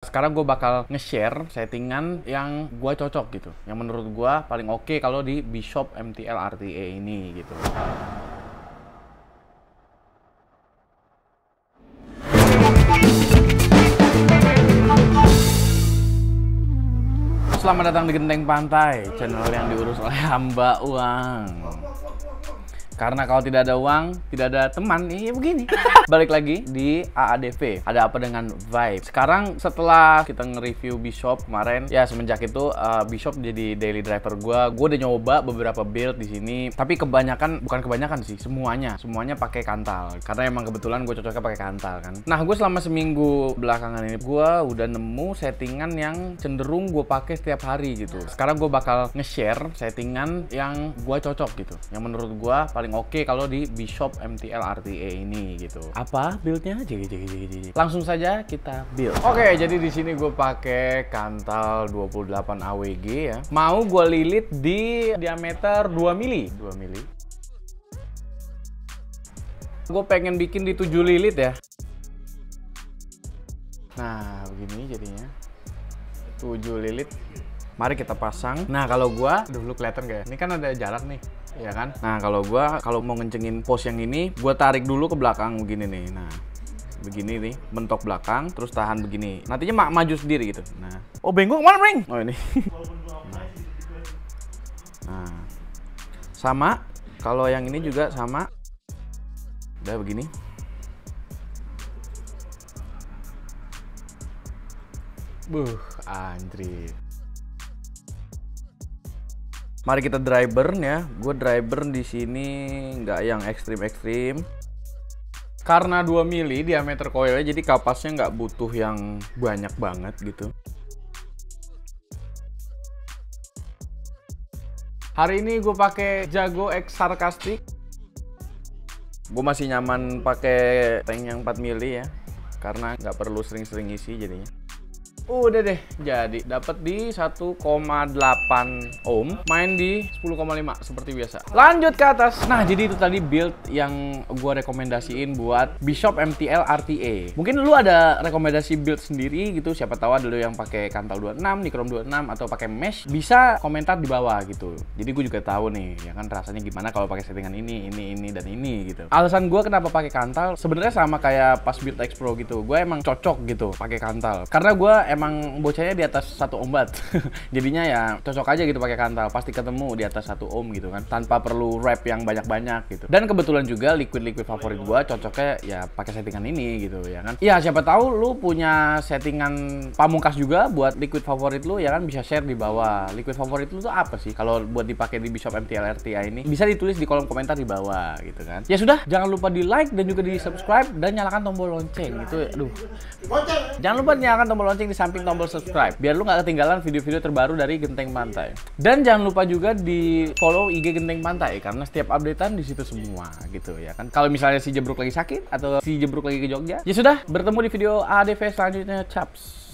Sekarang gue bakal nge-share settingan yang gue cocok gitu. Yang menurut gue paling oke kalau di Bishop MTL RTA ini gitu. Selamat datang di Genteng Pantai, channel yang diurus oleh hamba uang. Karena kalau tidak ada uang, tidak ada teman, ya begini. Balik lagi di AADV. Ada apa dengan Vibe? Sekarang setelah kita nge-review Bishop kemarin, ya semenjak itu uh, Bishop jadi daily driver gue. Gue udah nyoba beberapa build di sini, tapi kebanyakan bukan kebanyakan sih, semuanya, semuanya pakai kantal. Karena emang kebetulan gue cocoknya pakai kantal kan. Nah, gue selama seminggu belakangan ini gue udah nemu settingan yang cenderung gue pakai setiap hari gitu. Sekarang gue bakal nge-share settingan yang gue cocok gitu, yang menurut gue paling paling oke kalau di Bishop MTL RTA ini gitu. Apa buildnya? Jadi jadi jadi jadi. Langsung saja kita build. Oke, jadi di sini gue pakai kantal 28 AWG ya. Mau gue lilit di diameter 2 mili. 2 mili. Gue pengen bikin di 7 lilit ya. Nah, begini jadinya. 7 lilit. Mari kita pasang. Nah, kalau gua, dulu kelihatan gak ya? Ini kan ada jarak nih ya kan? Nah kalau gua kalau mau ngencengin pose yang ini, gua tarik dulu ke belakang begini nih. Nah begini nih, mentok belakang, terus tahan begini. Nantinya ma maju sendiri gitu. Nah, oh bengkok mana breng? Oh ini. nah, sama. Kalau yang ini juga sama. Udah begini. Buh, anjir. Mari kita dry burn ya. Gue burn di sini nggak yang ekstrim-ekstrim. Karena 2 mili diameter coilnya, jadi kapasnya nggak butuh yang banyak banget gitu. Hari ini gue pakai Jago X Sarcastic. Gue masih nyaman pakai tank yang 4 mili ya, karena nggak perlu sering-sering isi jadinya. Udah deh, jadi dapat di 1,8 ohm, main di 10,5 seperti biasa. Lanjut ke atas. Nah, jadi itu tadi build yang gua rekomendasiin buat Bishop MTL RTA. Mungkin lu ada rekomendasi build sendiri gitu, siapa tahu ada lu yang pakai kantal 26, Nichrome 26 atau pakai mesh, bisa komentar di bawah gitu. Jadi gue juga tahu nih, ya kan rasanya gimana kalau pakai settingan ini, ini, ini dan ini gitu. Alasan gua kenapa pakai kantal sebenarnya sama kayak pas build X Pro gitu. Gue emang cocok gitu pakai kantal. Karena gue emang bocahnya di atas satu ohm Jadinya ya cocok aja gitu pakai kantal. Pasti ketemu di atas satu ohm gitu kan. Tanpa perlu wrap yang banyak-banyak gitu. Dan kebetulan juga liquid-liquid favorit gua cocoknya ya pakai settingan ini gitu ya kan. Iya siapa tahu lu punya settingan pamungkas juga buat liquid favorit lu ya kan bisa share di bawah. Liquid favorit lu tuh apa sih kalau buat dipakai di Bishop MTL RTA ini? Bisa ditulis di kolom komentar di bawah gitu kan. Ya sudah, jangan lupa di like dan juga di subscribe dan nyalakan tombol lonceng. Itu aduh. Jangan lupa nyalakan tombol lonceng di samping tombol subscribe biar lu nggak ketinggalan video-video terbaru dari Genteng Pantai. Dan jangan lupa juga di follow IG Genteng Pantai karena setiap updatean di situ semua gitu ya kan. Kalau misalnya si Jebruk lagi sakit atau si Jebruk lagi ke Jogja, ya sudah bertemu di video ADV selanjutnya. Caps.